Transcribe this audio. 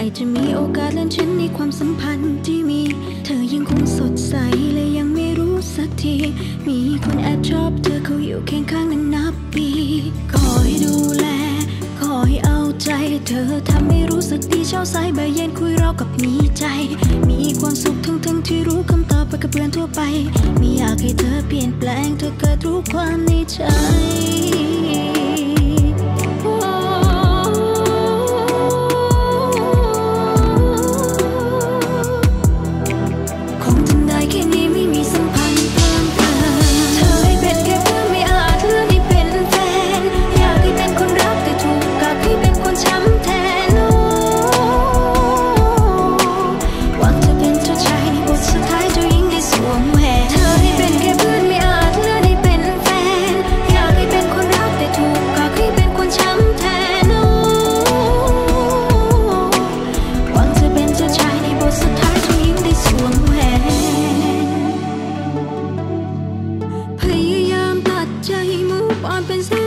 ร่จะมีโอกาสเลื่อนชั้นในความสัมพันธ์ที่มี เธอยังคงสดใสและยังไม่รู้สักที มีคนแอบชอบเธอเขาอยู่เคียงข้างนั้นนับปีขอให้ดูแลขอให้เอาใจ เธอทำให้รู้สึกดีเช้าสายบ่ายเย็นคุยเรากับมีใจ มีความสุขทั้งทั้งๆที่รู้คำตอบไปกับเพื่อนทั่วไป ไม่อยากให้เธอเปลี่ยนแปลงเธอเกิดรู้ความในใจ happens